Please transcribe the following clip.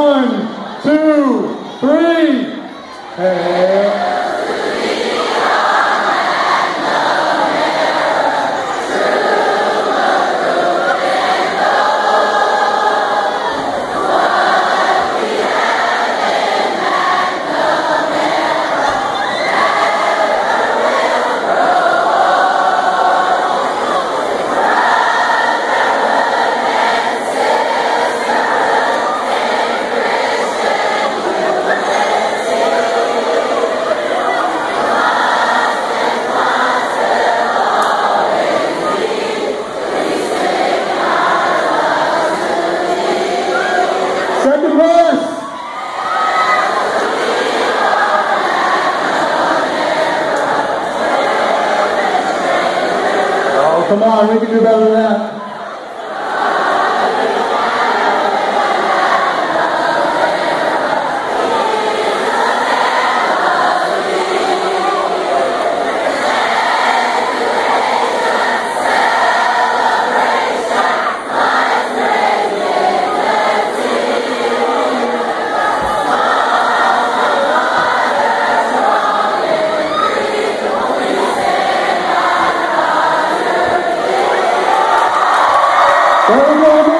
One, two, three. Hey. Come on, we can do better than that. There you